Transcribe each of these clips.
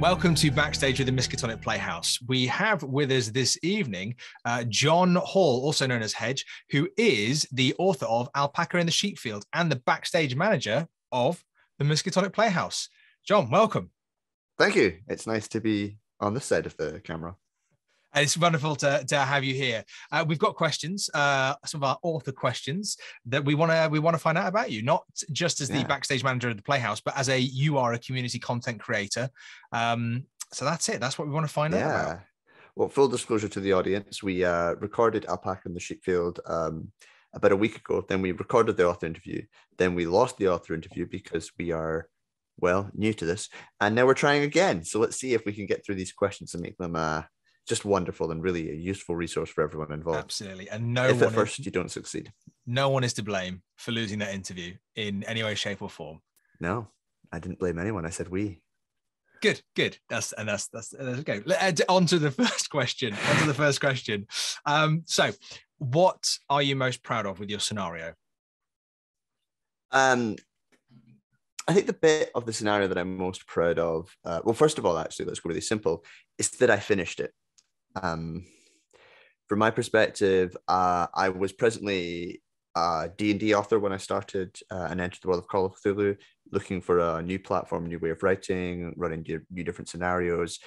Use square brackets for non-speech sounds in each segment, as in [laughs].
Welcome to Backstage with the Miskatonic Playhouse. We have with us this evening uh, John Hall, also known as Hedge, who is the author of Alpaca in the Sheepfield and the backstage manager of the Miskatonic Playhouse. John, welcome. Thank you. It's nice to be on this side of the camera. It's wonderful to, to have you here. Uh, we've got questions, uh, some of our author questions that we want to we want to find out about you, not just as the yeah. backstage manager of the Playhouse, but as a you are a community content creator. Um, so that's it. That's what we want to find yeah. out about. Well, full disclosure to the audience, we uh, recorded Alpaca in the Sheepfield um, about a week ago. Then we recorded the author interview. Then we lost the author interview because we are well new to this, and now we're trying again. So let's see if we can get through these questions and make them uh, just wonderful and really a useful resource for everyone involved. Absolutely. And no if at first is, you don't succeed. No one is to blame for losing that interview in any way, shape, or form. No, I didn't blame anyone. I said we. Good, good. That's and that's that's let's go. On to the [laughs] first question. On to the first question. Um, so what are you most proud of with your scenario? Um I think the bit of the scenario that I'm most proud of, uh, well, first of all, actually, let's go really simple, is that I finished it. Um, from my perspective, uh, I was presently a D&D author when I started uh, and entered the world of Call of Cthulhu, looking for a new platform, new way of writing, running new different scenarios.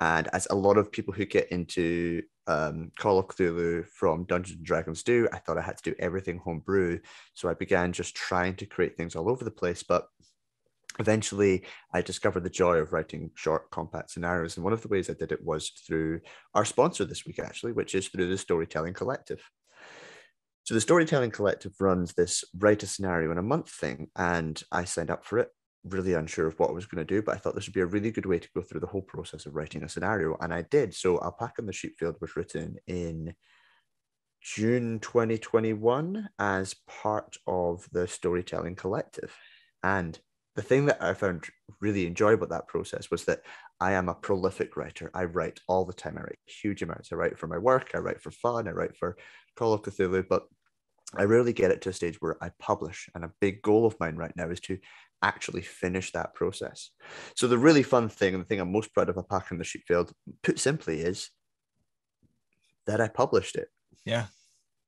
And as a lot of people who get into um, Call of Cthulhu from Dungeons and Dragons do, I thought I had to do everything homebrew. So I began just trying to create things all over the place. But eventually I discovered the joy of writing short, compact scenarios. And one of the ways I did it was through our sponsor this week, actually, which is through the Storytelling Collective. So the Storytelling Collective runs this write a scenario in a month thing, and I signed up for it, really unsure of what I was going to do, but I thought this would be a really good way to go through the whole process of writing a scenario, and I did. So Alpaca in the Sheepfield was written in June 2021 as part of the Storytelling Collective. And the thing that I found really enjoyable about that process was that I am a prolific writer. I write all the time. I write huge amounts. I write for my work. I write for fun. I write for Call of Cthulhu, but I rarely get it to a stage where I publish. And a big goal of mine right now is to actually finish that process. So the really fun thing, and the thing I'm most proud of Alpaca in the Sheepfield, put simply, is that I published it. Yeah,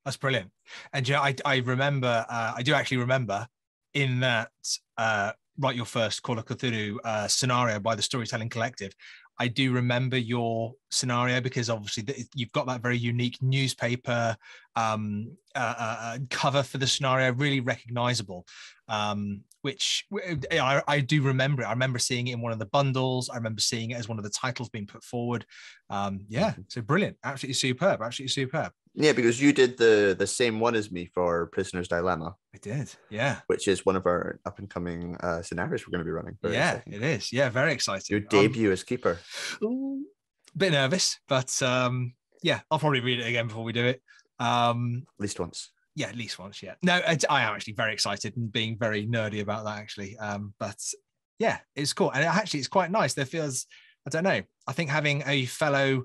that's brilliant. And yeah, I I remember, uh, I do actually remember in that uh, write your first Call of Cthulhu uh, scenario by the Storytelling Collective, I do remember your scenario because obviously you've got that very unique newspaper um, uh, uh, uh, cover for the scenario, really recognizable. Um, which I, I, do remember. I remember seeing it in one of the bundles. I remember seeing it as one of the titles being put forward. Um, yeah, mm-hmm. so brilliant, absolutely superb, absolutely superb. Yeah, because you did the the same one as me for Prisoner's Dilemma. I did, yeah. Which is one of our up and coming uh, scenarios we're going to be running. Very yeah, exciting. it is. Yeah, very exciting. Your debut um, as keeper. Bit nervous, but um, yeah, I'll probably read it again before we do it. Um, at least once. Yeah, at least once. Yeah. No, I am actually very excited and being very nerdy about that actually. Um, but yeah, it's cool, and it actually it's quite nice. There feels I don't know. I think having a fellow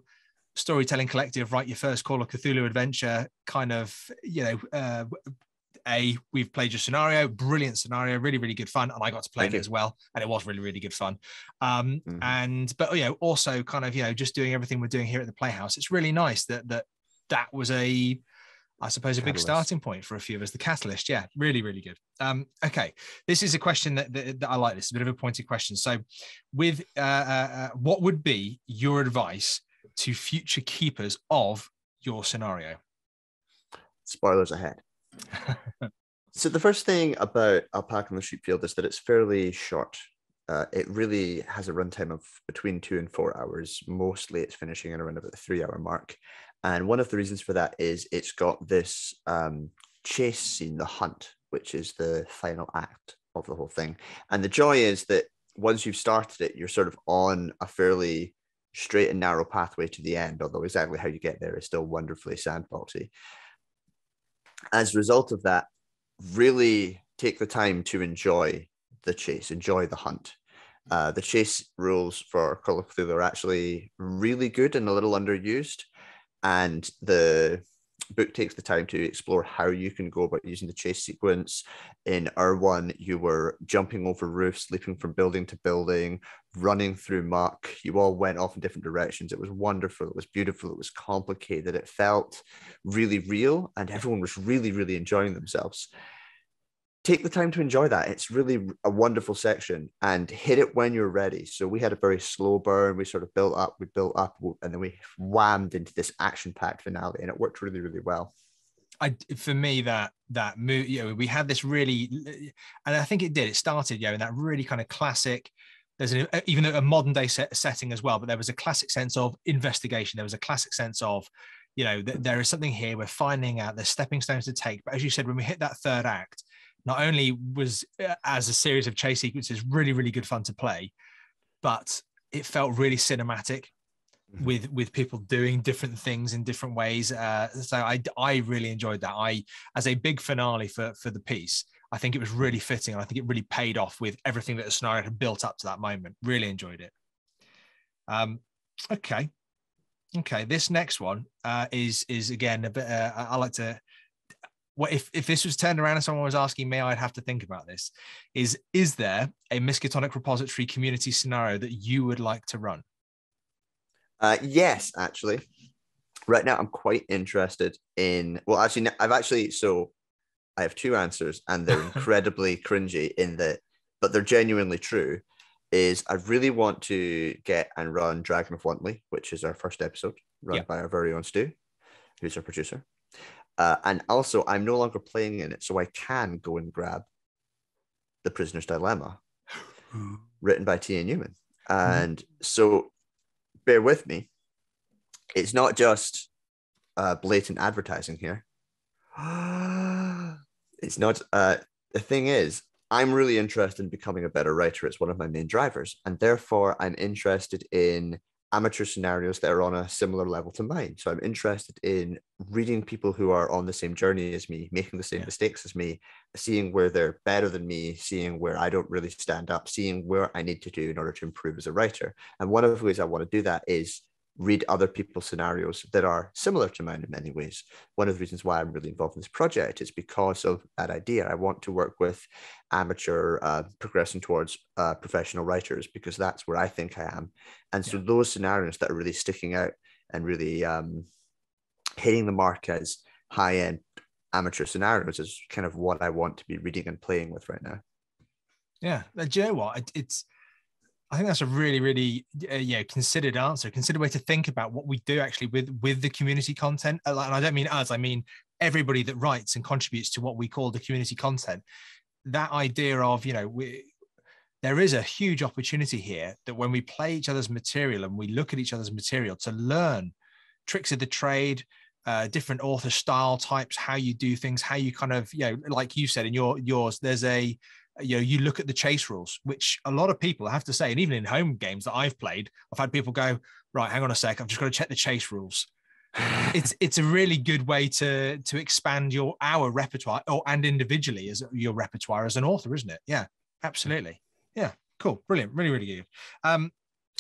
storytelling collective write your first Call of Cthulhu adventure, kind of, you know, uh, a we've played your scenario, brilliant scenario, really really good fun, and I got to play Thank it you. as well, and it was really really good fun. Um, mm-hmm. And but you know, also kind of you know just doing everything we're doing here at the Playhouse. It's really nice that that that was a I suppose a big starting point for a few of us. The catalyst, yeah, really, really good. Um, okay, this is a question that, that, that I like. This is a bit of a pointed question. So, with uh, uh, uh what would be your advice to future keepers of your scenario? Spoilers ahead. [laughs] so the first thing about Alpaca in the Sheepfield is that it's fairly short. Uh, it really has a runtime of between two and four hours. Mostly it's finishing at around about the three hour mark. And one of the reasons for that is it's got this um, chase scene, the hunt, which is the final act of the whole thing. And the joy is that once you've started it, you're sort of on a fairly straight and narrow pathway to the end, although exactly how you get there is still wonderfully sandboxy. As a result of that, really take the time to enjoy the chase, enjoy the hunt. Uh, the chase rules for Call of Cthulhu are actually really good and a little underused. And the book takes the time to explore how you can go about using the chase sequence. In R1, you were jumping over roofs, leaping from building to building, running through muck. You all went off in different directions. It was wonderful. It was beautiful. It was complicated. It felt really real, and everyone was really, really enjoying themselves take the time to enjoy that. It's really a wonderful section and hit it when you're ready. So we had a very slow burn. We sort of built up, we built up, and then we whammed into this action packed finale, and it worked really, really well. I, for me, that that move, you know, we had this really, uh, and I think it did. It started, you know, in that really kind of classic. There's an uh, even a modern day set, setting as well, but there was a classic sense of investigation. There was a classic sense of, you know, th- there is something here. We're finding out. There's stepping stones to take. But as you said, when we hit that third act, not only was uh, as a series of chase sequences really really good fun to play but it felt really cinematic mm-hmm. with with people doing different things in different ways. Uh, so i i really enjoyed that. I as a big finale for for the piece i think it was really fitting and i think it really paid off with everything that the scenario had built up to that moment. Really enjoyed it. Um okay. Okay this next one uh is is again a bit uh, i like to what if, if this was turned around and someone was asking me, I'd have to think about this. Is is there a Miskatonic repository community scenario that you would like to run? Uh, yes, actually. Right now, I'm quite interested in. Well, actually, I've actually so I have two answers, and they're [laughs] incredibly cringy in that, but they're genuinely true. Is I really want to get and run Dragon of Wantley, which is our first episode, run yep. by our very own Stu, who's our producer. Uh, and also, I'm no longer playing in it, so I can go and grab The Prisoner's Dilemma, [sighs] written by T.A. Newman. And mm-hmm. so, bear with me. It's not just uh, blatant advertising here. [gasps] it's not. Uh, the thing is, I'm really interested in becoming a better writer. It's one of my main drivers. And therefore, I'm interested in amateur scenarios that are on a similar level to mine. So I'm interested in reading people who are on the same journey as me, making the same yeah. mistakes as me, seeing where they're better than me, seeing where I don't really stand up, seeing where I need to do in order to improve as a writer. And one of the ways I want to do that is read other people's scenarios that are similar to mine in many ways. One of the reasons why I'm really involved in this project is because of that idea. I want to work with amateur, uh, progressing towards uh, professional writers because that's where I think I am. And so yeah. those scenarios that are really sticking out and really um, hitting the mark as high end amateur scenarios is kind of what I want to be reading and playing with right now. Yeah, do you know what? It, it's I think that's a really, really, uh, yeah, considered answer. Considered way to think about what we do actually with with the community content. Uh, and I don't mean us. I mean everybody that writes and contributes to what we call the community content. That idea of you know we, there is a huge opportunity here that when we play each other's material and we look at each other's material to learn tricks of the trade, uh, different author style types, how you do things, how you kind of, you know, like you said in your yours, there's a you know you look at the chase rules which a lot of people I have to say and even in home games that i've played i've had people go right hang on a sec i've just got to check the chase rules. It's [sighs] it's a really good way to to expand your our repertoire or and individually as your repertoire as an author isn't it? Yeah absolutely. Yeah cool brilliant really really good. Um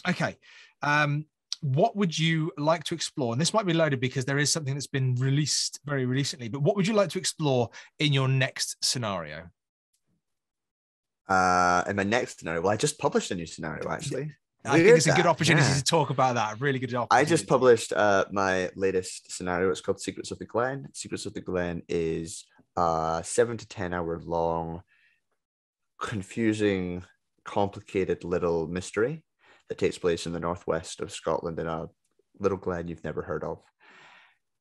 okay um what would you like to explore? And this might be loaded because there is something that's been released very recently but what would you like to explore in your next scenario uh, in my next scenario, well, I just published a new scenario actually. I think it's a good opportunity yeah. to talk about that. A really good opportunity. I just published uh, my latest scenario. It's called Secrets of the Glen. Secrets of the Glen is a seven to 10 hour long, confusing, complicated little mystery that takes place in the northwest of Scotland in a little glen you've never heard of.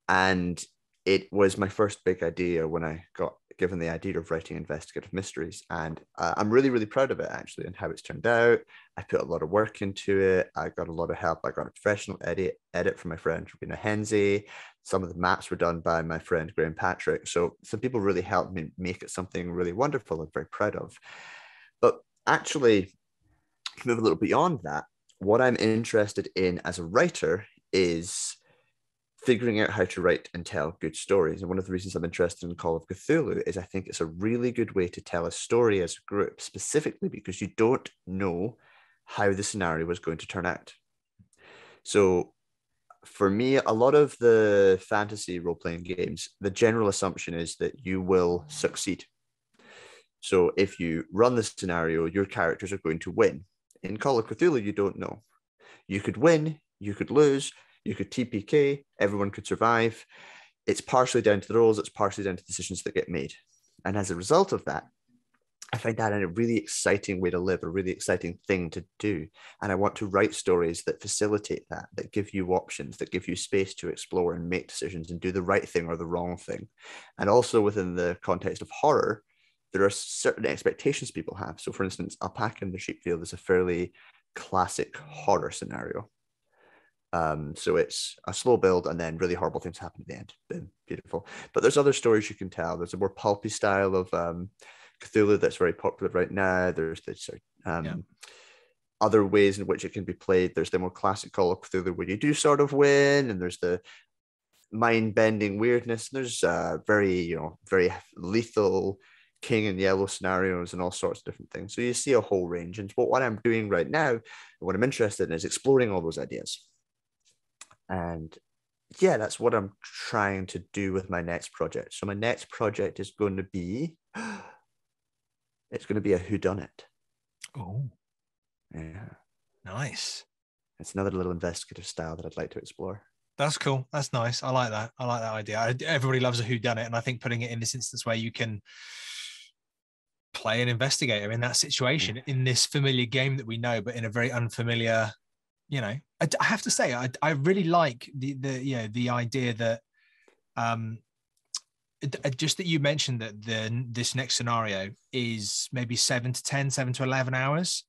And it was my first big idea when I got given the idea of writing investigative mysteries. And uh, I'm really, really proud of it actually and how it's turned out. I put a lot of work into it. I got a lot of help. I got a professional edit, edit from my friend Rubina Henze. Some of the maps were done by my friend Graham Patrick. So some people really helped me make it something really wonderful and very proud of. But actually, move a little beyond that, what I'm interested in as a writer is figuring out how to write and tell good stories. And one of the reasons I'm interested in Call of Cthulhu is I think it's a really good way to tell a story as a group, specifically because you don't know how the scenario was going to turn out. So for me, a lot of the fantasy role playing games, the general assumption is that you will succeed. So if you run the scenario, your characters are going to win. In Call of Cthulhu, you don't know. You could win, you could lose, you could TPK, everyone could survive. It's partially down to the rolls, it's partially down to decisions that get made. And as a result of that, I find that a really exciting way to live, a really exciting thing to do. And I want to write stories that facilitate that, that give you options, that give you space to explore and make decisions and do the right thing or the wrong thing. And also within the context of horror, there are certain expectations people have. So, for instance, Alpaca in the Sheep Field is a fairly classic horror scenario. Um, so it's a slow build and then really horrible things happen at the end. Boom, beautiful. But there's other stories you can tell. There's a more pulpy style of um, Cthulhu that's very popular right now. There's this um, yeah. other ways in which it can be played. There's the more classic Call of Cthulhu where you do sort of win, and there's the mind bending weirdness. There's uh, very, you know, very lethal King in Yellow scenarios and all sorts of different things. So you see a whole range. And what, what I'm doing right now, what I'm interested in is exploring all those ideas. And yeah, that's what I'm trying to do with my next project. So my next project is going to be [gasps] it's going to be a who done it. Oh. Yeah. Nice. It's another little investigative style that I'd like to explore. That's cool. That's nice. I like that. I like that idea. Everybody loves a who done it, and I think putting it in this instance where you can play an investigator in that situation mm. in this familiar game that we know, but in a very unfamiliar. You know, I, I have to say, I, I really like the the you know the idea that um uh, just that you mentioned that the this next scenario is maybe seven to 10 7 to 11 hours.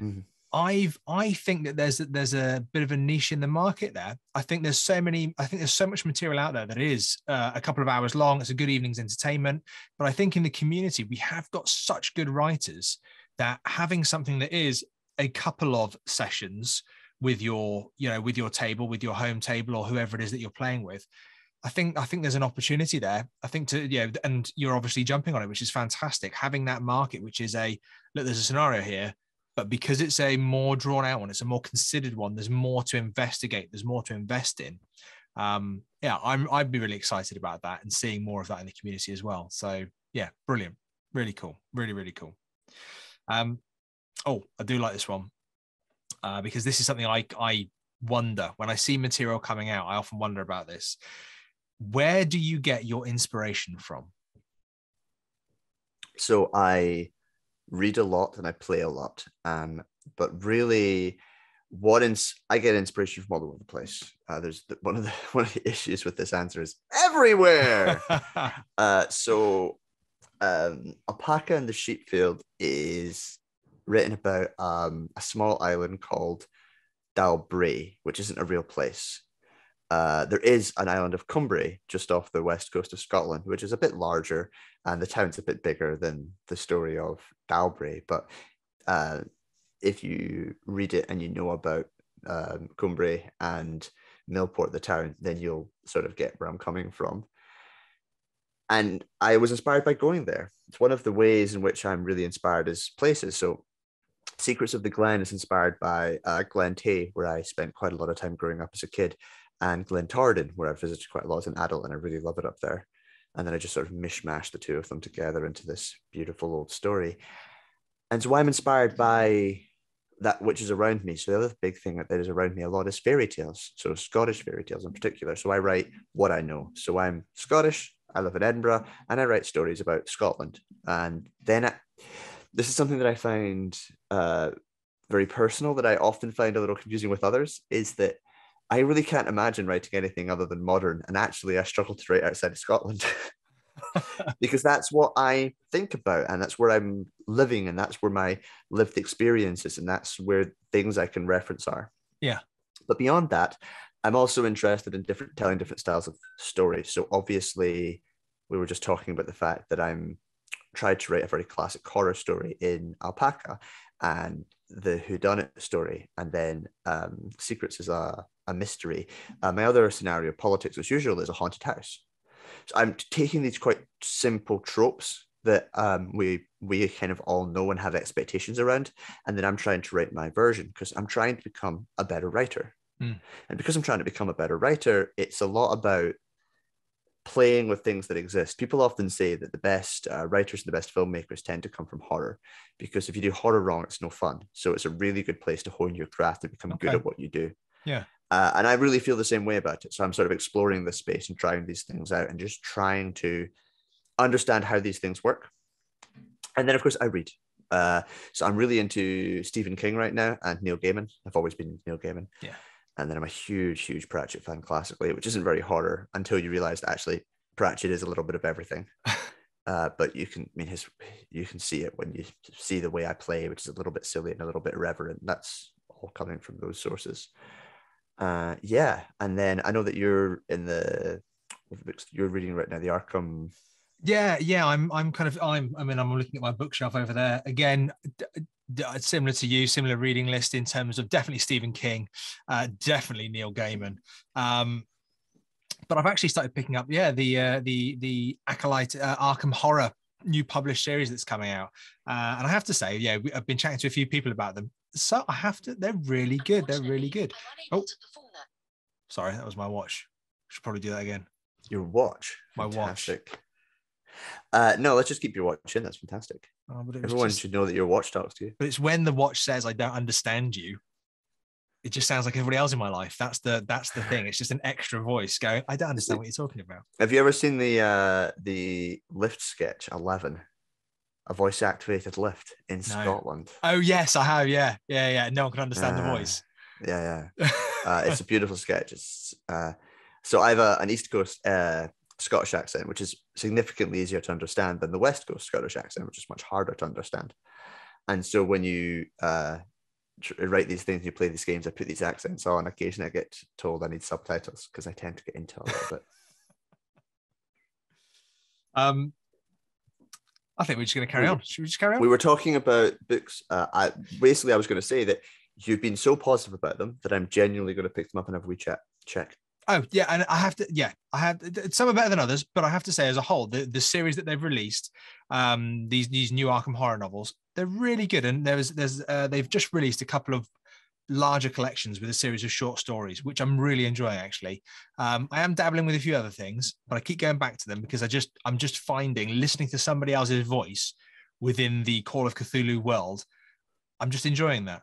Mm-hmm. i've i think that there's there's a bit of a niche in the market there. I think there's so many i think there's so much material out there that is uh, a couple of hours long. It's a good evening's entertainment. But i think in the community we have got such good writers that having something that is a couple of sessions with your you know with your table with your home table or whoever it is that you're playing with I think I think there's an opportunity there. I think to yeah, and you're obviously jumping on it, which is fantastic. Having that market, which is a look, there's a scenario here, but because it's a more drawn out one, it's a more considered one. There's more to investigate. There's more to invest in. Um, yeah, I'm I'd be really excited about that and seeing more of that in the community as well. So yeah, brilliant, really cool, really really cool. Um, oh, I do like this one uh, because this is something I I wonder when I see material coming out. I often wonder about this where do you get your inspiration from? So I read a lot and I play a lot. Um, but really, what ins- I get inspiration from all over the place. Uh, there's the, one of the [laughs] one of the issues with this answer is everywhere. [laughs] uh, so, um, alpaca in the sheep field is written about um, a small island called Dalbray, which isn't a real place. Uh, there is an island of Cumbrae just off the west coast of Scotland, which is a bit larger, and the town's a bit bigger than the story of Dalbray. But uh, if you read it and you know about um, Cumbrae and Millport, the town, then you'll sort of get where I'm coming from. And I was inspired by going there. It's one of the ways in which I'm really inspired is places. So Secrets of the Glen is inspired by uh, Glen Tay, where I spent quite a lot of time growing up as a kid and Glentoran, where I've visited quite a lot as an adult, and I really love it up there. And then I just sort of mishmash the two of them together into this beautiful old story. And so I'm inspired by that which is around me. So the other big thing that is around me a lot is fairy tales. So Scottish fairy tales in particular. So I write what I know. So I'm Scottish. I live in Edinburgh, and I write stories about Scotland. And then I, this is something that I find uh, very personal. That I often find a little confusing with others. Is that I really can't imagine writing anything other than modern. And actually, I struggle to write outside of Scotland [laughs] because that's what I think about, and that's where I'm living, and that's where my lived experiences, and that's where things I can reference are. Yeah. But beyond that, I'm also interested in different telling different styles of stories. So obviously, we were just talking about the fact that I'm tried to write a very classic horror story in Alpaca, and the whodunit story, and then um, Secrets is a, a mystery. Uh, my other scenario, politics as usual, is a haunted house. So I'm taking these quite simple tropes that um, we we kind of all know and have expectations around, and then I'm trying to write my version because I'm trying to become a better writer. Mm. And because I'm trying to become a better writer, it's a lot about playing with things that exist. People often say that the best uh, writers and the best filmmakers tend to come from horror because if you do horror wrong, it's no fun. So it's a really good place to hone your craft and become Okay. good at what you do. Yeah. Uh, and I really feel the same way about it. So I'm sort of exploring this space and trying these things out and just trying to understand how these things work. And then, of course, I read. Uh, so I'm really into Stephen King right now and Neil Gaiman. I've always been Neil Gaiman. Yeah. And then I'm a huge, huge Pratchett fan classically, which isn't very horror until you realize that actually Pratchett is a little bit of everything. [laughs] Uh, but you can, I mean, his, you can see it when you see the way I play, which is a little bit silly and a little bit irreverent. That's all coming from those sources. Uh, yeah, and then I know that you're in the the books you're reading right now, the Arkham. Yeah, yeah, I'm I'm kind of I'm I mean I'm looking at my bookshelf over there again. D- d- similar to you, similar reading list in terms of definitely Stephen King, uh, definitely Neil Gaiman. Um, but I've actually started picking up, yeah, the uh, the the acolyte uh, Arkham Horror new published series that's coming out, uh, and I have to say, yeah, we, I've been chatting to a few people about them. So I have to, they're really good. They're really good. Oh. Sorry, that was my watch. Should probably do that again. Your watch. My watch. Uh, no, let's just keep your watch in. That's fantastic. Oh, but it was Everyone just- should know that your watch talks to you. but it's when the watch says I don't understand you. It just sounds like everybody else in my life. That's the that's the thing. It's just an extra voice going, I don't understand what you're talking about. Have you ever seen the uh, the lift sketch Eleven? A voice activated lift in Scotland. Oh yes, I have. Yeah, yeah, yeah. No one can understand the Ah. voice. Yeah, yeah. [laughs] uh, it's a beautiful sketch. It's uh, so I have a, an East Coast uh, Scottish accent, which is significantly easier to understand than the West Coast Scottish accent, which is much harder to understand. And so when you uh, tr- write these things, you play these games, I put these accents on. Occasionally, I get told I need subtitles because I tend to get into a little bit. um, I think we're just going to carry We- on. Should we just carry on? We were talking about books. Uh, I basically I was going to say that you've been so positive about them that I'm genuinely going to pick them up and have a wee chat. Check. Oh yeah, and I have to. Yeah, I have. Some are better than others, but I have to say, as a whole, the, the series that they've released, um, these these new Arkham horror novels, they're really good. And there's there's uh, they've just released a couple of larger collections with a series of short stories, which I'm really enjoying. Actually, um, I am dabbling with a few other things, but I keep going back to them because I just I'm just finding listening to somebody else's voice within the Call of Cthulhu world. I'm just enjoying that.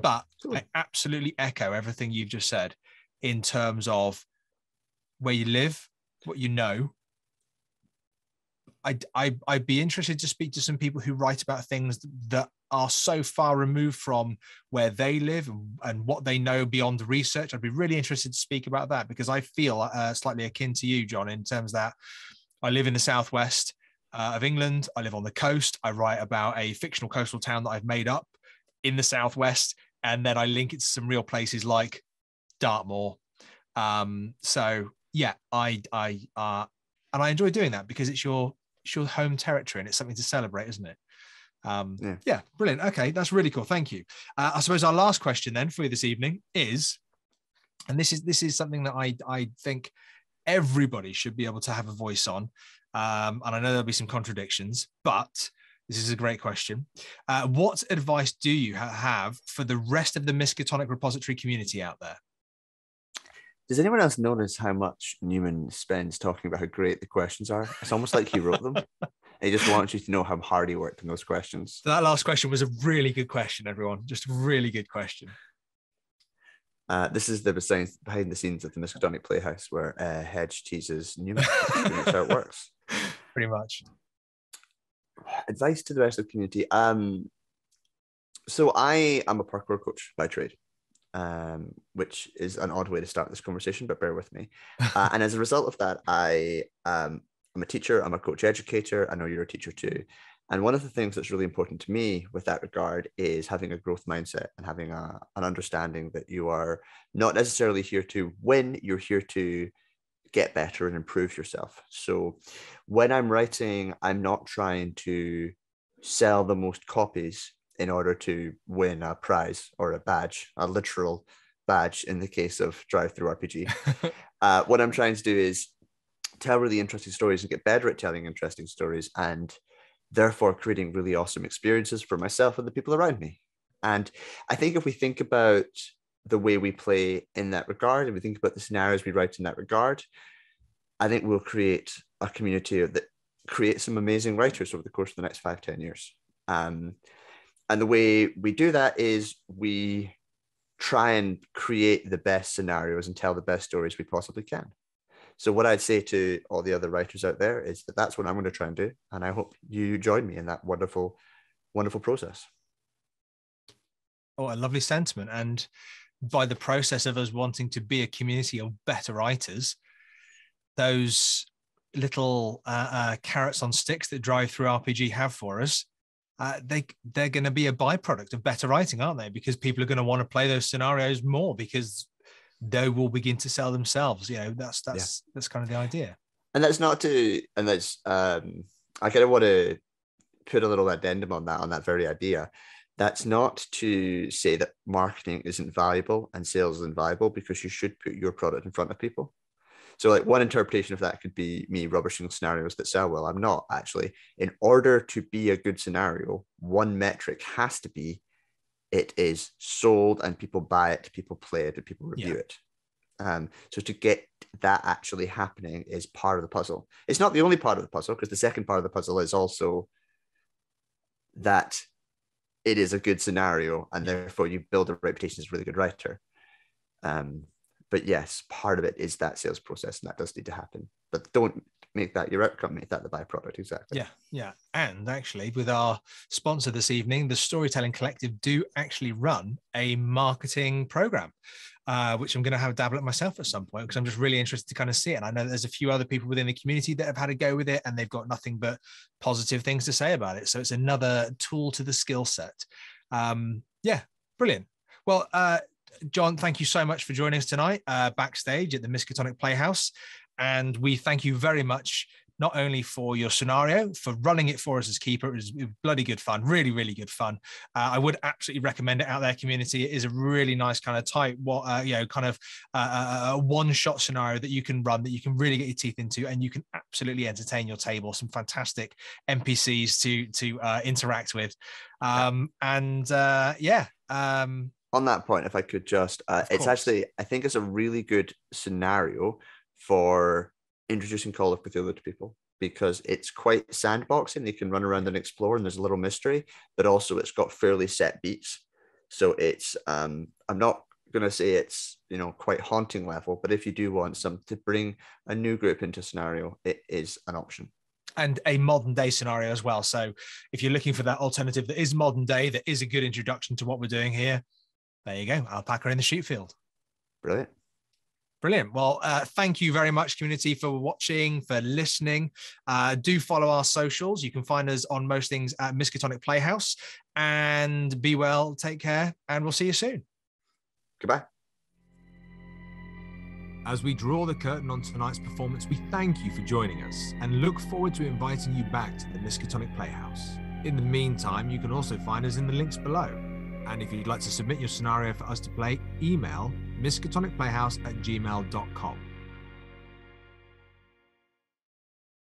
But. I absolutely echo everything you've just said in terms of where you live, what you know. I'd, I, I'd be interested to speak to some people who write about things that are so far removed from where they live and, and what they know beyond the research. I'd be really interested to speak about that because I feel uh, slightly akin to you, John, in terms that I live in the southwest uh, of England. I live on the coast. I write about a fictional coastal town that I've made up in the southwest, and then I link it to some real places like Dartmoor. Um, so yeah, I I uh, and I enjoy doing that because it's your it's your home territory and it's something to celebrate, isn't it? Um, Yeah. yeah, brilliant. Okay, that's really cool. Thank you. Uh, I suppose our last question then for you this evening is, and this is this is something that I I think everybody should be able to have a voice on. Um, and I know there'll be some contradictions, but this is a great question. Uh, what advice do you ha- have for the rest of the Miskatonic repository community out there? Does anyone else notice how much Newman spends talking about how great the questions are? It's almost like he wrote them. [laughs] he just wants you to know how hard he worked on those questions. So that last question was a really good question, everyone. Just a really good question. Uh, this is the behind, behind the scenes of the Miskatonic Playhouse where uh, Hedge teases Newman. That's pretty much how it works. [laughs] Pretty much. Advice to the rest of the community. Um, so I am a parkour coach by trade, um, which is an odd way to start this conversation, but bear with me. [laughs] Uh, and as a result of that, I um, I'm a teacher. I'm a coach educator. I know you're a teacher too. And one of the things that's really important to me with that regard is having a growth mindset and having a, an understanding that you are not necessarily here to win, you're here to get better and improve yourself. So when I'm writing, I'm not trying to sell the most copies in order to win a prize or a badge, a literal badge in the case of DriveThruRPG. [laughs] uh, what I'm trying to do is tell really interesting stories and get better at telling interesting stories and therefore creating really awesome experiences for myself and the people around me. And I think if we think about the way we play in that regard and we think about the scenarios we write in that regard, I think we'll create a community that creates some amazing writers over the course of the next five, ten years. Um, and the way we do that is we try and create the best scenarios and tell the best stories we possibly can. So what I'd say to all the other writers out there is that that's what I'm going to try and do, and I hope you join me in that wonderful, wonderful process. Oh, a lovely sentiment, and by the process of us wanting to be a community of better writers, those little uh, uh, carrots on sticks that DriveThruRPG have for us, uh, they they're going to be a byproduct of better writing, aren't they? Because people are going to want to play those scenarios more because they will begin to sell themselves. You know, that's that's yeah. that's kind of the idea. And that's not to, and that's um, I kind of want to put a little addendum on that on that very idea. That's not to say that marketing isn't valuable and sales isn't valuable because you should put your product in front of people. So, like one interpretation of that could be me rubbishing scenarios that sell well. I'm not actually. In order to be a good scenario, one metric has to be it is sold and people buy it, people play it, and people review yeah. it. Um, so to get that actually happening is part of the puzzle. It's not the only part of the puzzle because the second part of the puzzle is also that it is a good scenario and therefore you build a reputation as a really good writer. Um, but yes, part of it is that sales process and that does need to happen. But don't make that your outcome, make that the byproduct. Exactly. Yeah, yeah. And actually, with our sponsor this evening, the Storytelling Collective do actually run a marketing program. Uh, which I'm going to have a dabble at myself at some point because I'm just really interested to kind of see it. And I know there's a few other people within the community that have had a go with it and they've got nothing but positive things to say about it. So it's another tool to the skill set. Um, yeah, brilliant. Well, uh, John, thank you so much for joining us tonight uh, backstage at the Miskatonic Playhouse. And we thank you very much, not only for your scenario, for running it for us as keeper. It was, bloody good fun, really, really good fun. Uh, I would absolutely recommend it out there, community. It is a really nice kind of tight, what uh, you know, kind of uh, uh, a one-shot scenario that you can run, that you can really get your teeth into, and you can absolutely entertain your table. Some fantastic NPCs to to uh, interact with, um, and uh, yeah. Um, on that point, if I could just, uh, it's actually, I think it's a really good scenario for introducing Call of Cthulhu to people because it's quite sandboxing. They can run around and explore, and there's a little mystery, but also it's got fairly set beats. So it's, um, I'm not going to say it's, you know, quite haunting level, but if you do want some to bring a new group into scenario, it is an option and a modern day scenario as well. So if you're looking for that alternative that is modern day, that is a good introduction to what we're doing here, there you go. Alpaca in the sheep field. Brilliant. Brilliant. Well, uh, thank you very much, community, for watching, for listening. Uh, do follow our socials. You can find us on most things at Miskatonic Playhouse. And be well, take care, and we'll see you soon. Goodbye. As we draw the curtain on tonight's performance, we thank you for joining us and look forward to inviting you back to the Miskatonic Playhouse. In the meantime, you can also find us in the links below. And if you'd like to submit your scenario for us to play, email miskatonicplayhouse at gmail.com.